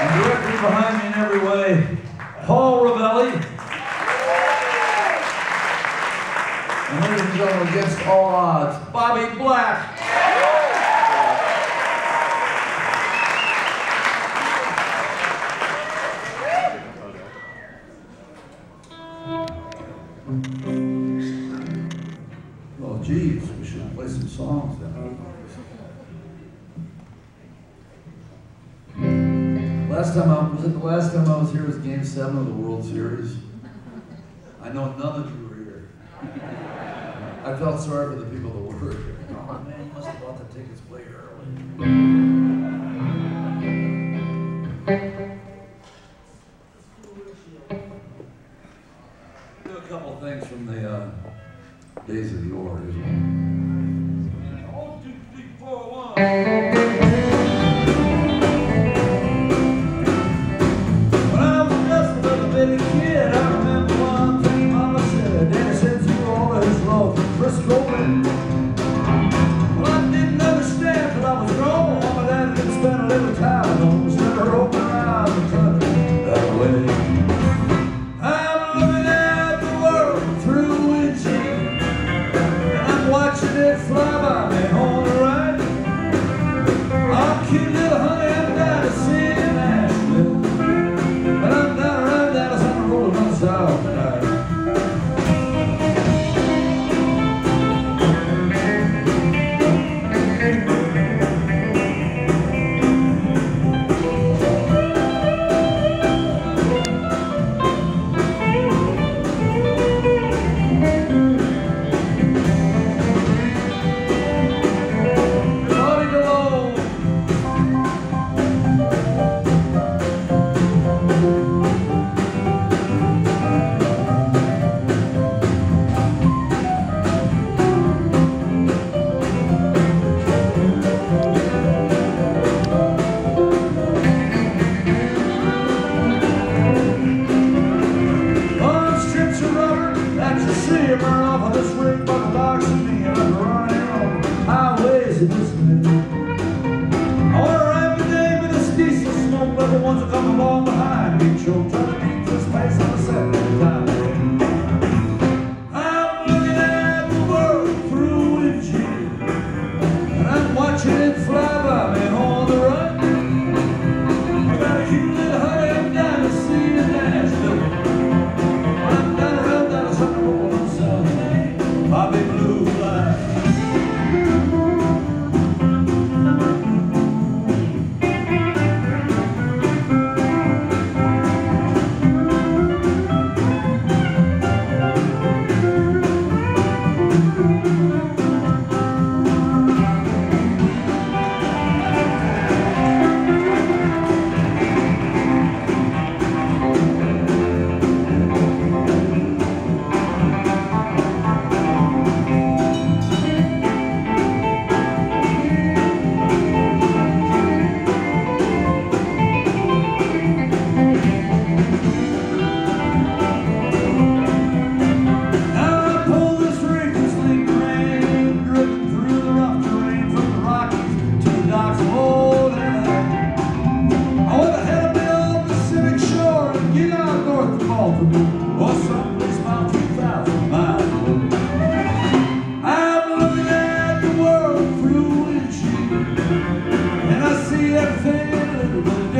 And directly behind me in every way, Paul Reveille. And ladies and gentlemen, against all odds, Bobby Black. time I was it the last time I was here was Game Seven of the World Series. I know none of you were here. I felt sorry for the people that were here. Oh man, you must have bought the tickets way early. Do a couple things from the uh, days of yore as well. Alright, my name is Smoke, but the ones that come along behind me.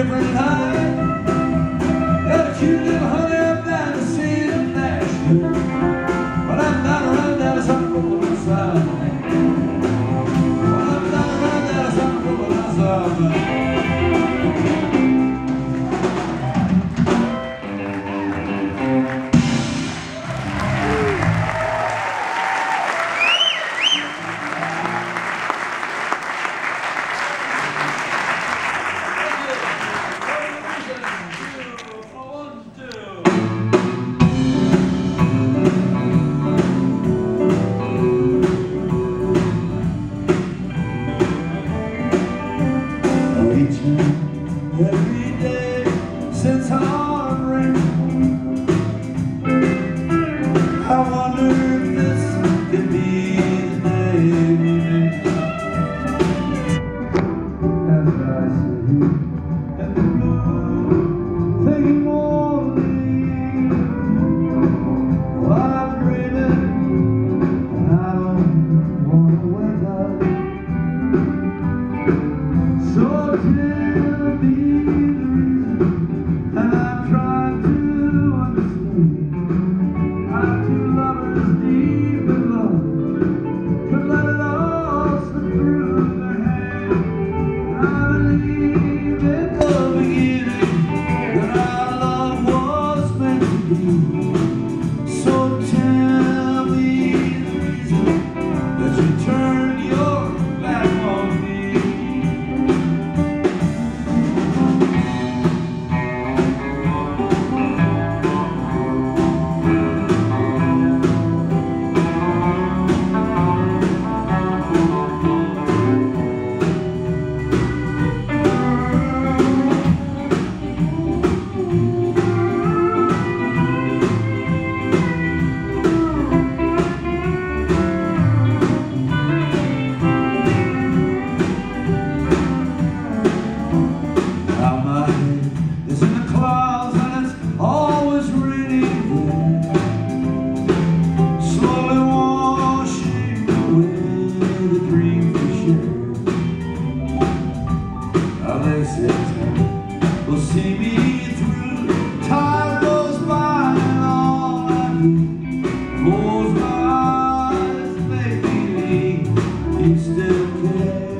different colors. Bobby